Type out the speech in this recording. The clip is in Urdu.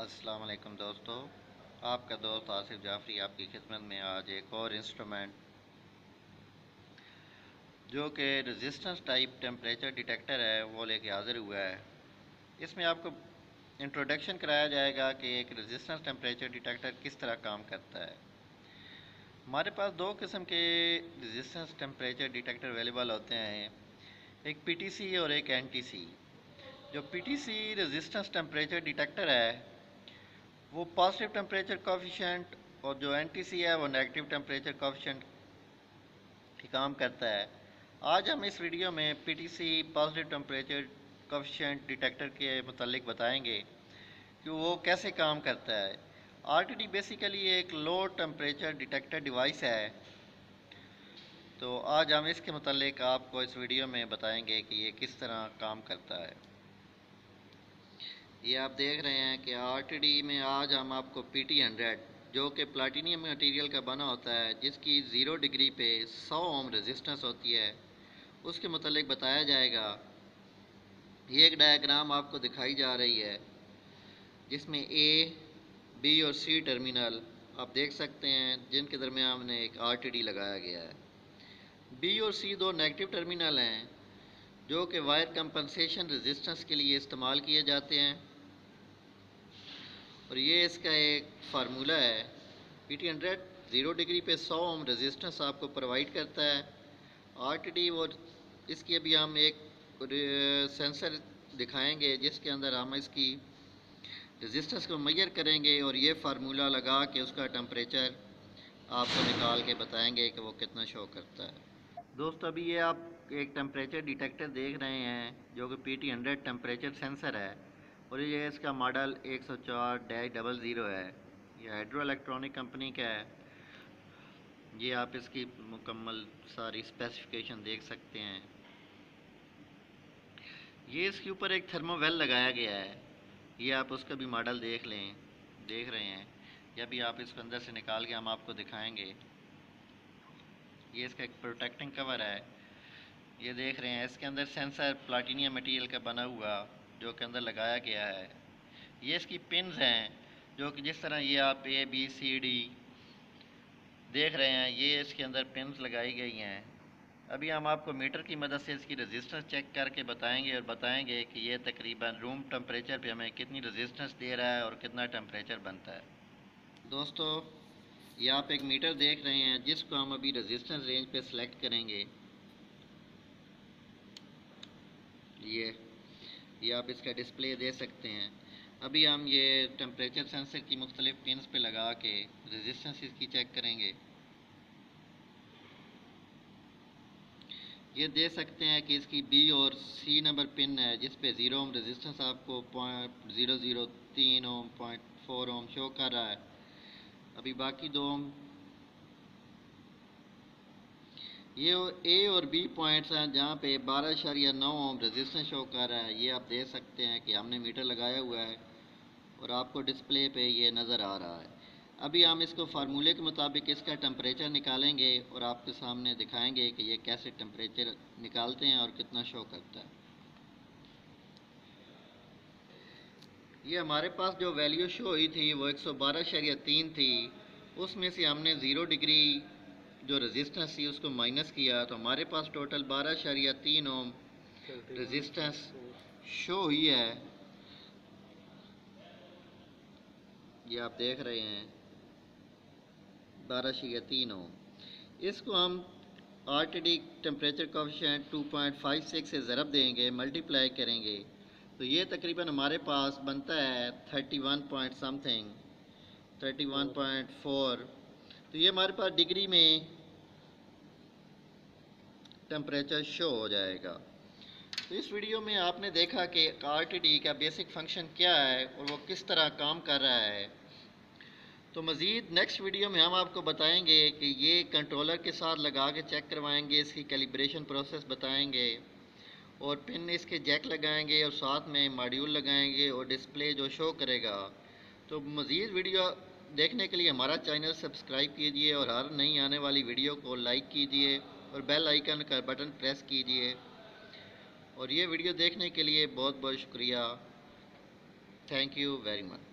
السلام علیکم دوستو، آپ کا دوست آصف جعفری آپ کی خدمت میں آج ایک اور انسٹرومنٹ جو کہ رزسٹنس ٹائپ ٹیمپریچر ڈیٹیکٹر ہے، وہ لے کے حاضر ہوا ہے۔ اس میں آپ کو انٹروڈکشن کرایا جائے گا کہ ایک رزسٹنس ٹیمپریچر ڈیٹیکٹر کس طرح کام کرتا ہے۔ ہمارے پاس دو قسم کے رزسٹنس ٹیمپریچر ڈیٹیکٹر اویلیبل ہوتے ہیں، ایک پی ٹی سی اور ایک این ٹی سی جو P T C resistance temperature detector ہے وہ پازیٹیو ٹمپریچر کوفیشنٹ اور جو این ٹی سی ہے وہ نیگٹیو ٹمپریچر کوفیشنٹ کی کام کرتا ہے۔ آج ہم اس ویڈیو میں P T C positive temperature coefficient detector کے متعلق بتائیں گے کہ وہ کیسے کام کرتا ہے۔ آر ٹی ڈی بیسیکلی ایک لو ٹمپریچر ڈیٹیکٹر ڈیوائس ہے۔ تو آج ہم اس کے متعلق آپ کو اس ویڈیو میں بتائیں گے کہ یہ کس طرح کام کرتا ہے۔ یہ آپ دیکھ رہے ہیں کہ آر ٹی ڈی میں آج ہم آپ کو پی ٹی ہنڈریڈ جو کہ پلاٹینیم مٹیریل کا بنا ہوتا ہے، جس کی زیرو ڈگری پہ سو اوم ریزسٹنس ہوتی ہے، اس کے متعلق بتایا جائے گا۔ یہ ایک ڈائیگرام آپ کو دکھائی جا رہی ہے، جس میں اے بی اور سی ٹرمینل آپ دیکھ سکتے ہیں، جن کے درمیان ہم نے ایک آر ٹی ڈی لگایا گیا ہے۔ بی اور سی دو نیگٹیو ٹرمینل ہیں، جو کہ وائر کمپنسیشن ریزسٹنس کے لیے استعمال کیے جاتے ہیں۔ اور یہ اس کا ایک فارمولہ ہے۔ P T hundred zero degree پہ سو اوم ریزسٹنس آپ کو پرووائڈ کرتا ہے۔ آر ٹی ڈی وہ اس کی ابھی ہم ایک سینسر دکھائیں گے جس کے اندر ہم اس کی ریزسٹنس کو میئر کریں گے اور یہ فارمولہ لگا کے اس کا ٹمپریچر آپ کو نکال کے بتائیں گے کہ وہ کتنا شو کرتا ہے۔ دوست، ابھی یہ آپ ایک ٹمپریچر ڈیٹیکٹر دیکھ رہے ہیں جو کہ P T hundred temperature sensor ہے۔ اور یہ اس کا ماڈل ایک سو چار ڈیش ڈبل زیرو ہے۔ یہ ہائیڈرو الیکٹرانک کمپنی کا ہے۔ یہ آپ اس کی مکمل ساری اسپیسیفکیشن دیکھ سکتے ہیں۔ یہ اس کے اوپر ایک تھرمو ویل لگایا گیا ہے۔ یہ آپ اس کا بھی ماڈل دیکھ لیں۔ دیکھ رہے ہیں۔ یا بھی آپ اس کو اندر سے نکال کے ہم آپ کو دکھائیں گے۔ یہ اس کا ایک پروٹیکٹنگ کور ہے۔ یہ دیکھ رہے ہیں۔ اس کے اندر سینسر پلاٹینیم مٹیریل کا بنا ہوا۔ جو کہ اندر لگایا گیا ہے۔ یہ اس کی پنز ہیں جو کہ جس طرح یہ آپ اے بی سی ڈی دیکھ رہے ہیں، یہ اس کے اندر پنز لگائی گئی ہیں۔ ابھی ہم آپ کو میٹر کی مدد سے اس کی رزسٹنس چیک کر کے بتائیں گے اور بتائیں گے کہ یہ تقریباً روم ٹمپریچر پہ ہمیں کتنی رزسٹنس دے رہا ہے اور کتنا ٹمپریچر بنتا ہے۔ دوستو، یہ آپ ایک میٹر دیکھ رہے ہیں، جس کو ہم ابھی رزسٹنس رینج پہ سلیکٹ کریں گے۔ یہ یہ آپ اس کا ڈسپلے دے سکتے ہیں۔ ابھی ہم یہ ٹمپریچر سینسر کی مختلف پنس پہ لگا کے ریزسٹنس اس کی چیک کریں گے۔ یہ دے سکتے ہیں کہ اس کی بی اور سی نمبر پن ہے، جس پہ زیرو اوم ریزسٹنس آپ کو پوائنٹ زیرو زیرو تین ohm point four ohm show کر رہا ہے۔ ابھی باقی دو اوم یہ اے اور بی پوائنٹس ہیں جہاں پہ بارہ اشاریہ نو اوم ریزسٹنس شو کر رہا ہے۔ یہ آپ دیکھ سکتے ہیں کہ ہم نے میٹر لگایا ہوا ہے اور آپ کو ڈسپلے پہ یہ نظر آ رہا ہے۔ ابھی ہم اس کو فارمولے کے مطابق اس کا ٹمپریچر نکالیں گے اور آپ کے سامنے دکھائیں گے کہ یہ کیسے ٹمپریچر نکالتے ہیں اور کتنا شو کرتا ہے۔ یہ ہمارے پاس جو ویلیو شو ہوئی تھی وہ ایک سو بارہ شریعہ تین تھی۔ اس میں سے ہم نے زیرو ڈگری جو رزسٹنس تھی اس کو مائنس کیا تو ہمارے پاس ٹوٹل بارہ شریعہ تین اوم رزسٹنس شو ہوئی ہے۔ یہ آپ دیکھ رہے ہیں۔ بارہ شریعہ تین اوم اس کو ہم R T D temperature coefficient two point five six سے ضرب دیں گے ملٹی پلائی کریں گے۔ تو یہ تقریباً ہمارے پاس بنتا ہے thirty one point something thirty one point four تو یہ ہمارے پاس ڈگری میں ٹمپریچر شو ہو جائے گا۔ تو اس ویڈیو میں آپ نے دیکھا کہ آر ٹی ڈی کا بیسک فنکشن کیا ہے اور وہ کس طرح کام کر رہا ہے۔ تو مزید نیکسٹ ویڈیو میں ہم آپ کو بتائیں گے کہ یہ کنٹرولر کے ساتھ لگا کے چیک کروائیں گے، اس کی کیلیبریشن پروسیس بتائیں گے اور پن اس کے جیک لگائیں گے اور ساتھ میں ماڈیول لگائیں گے اور ڈسپلے جو شو کرے گا۔ تو مزید ویڈیو دیکھنے کے لیے ہمارا چینل سبسکرائب کیجیے اور ہر نئی آنے والی ویڈیو کو لائک کیجیے۔ اور بیل آئیکن کا بٹن پریس کیجیے۔ اور یہ ویڈیو دیکھنے کے لیے بہت بہت شکریہ۔ Thank you very much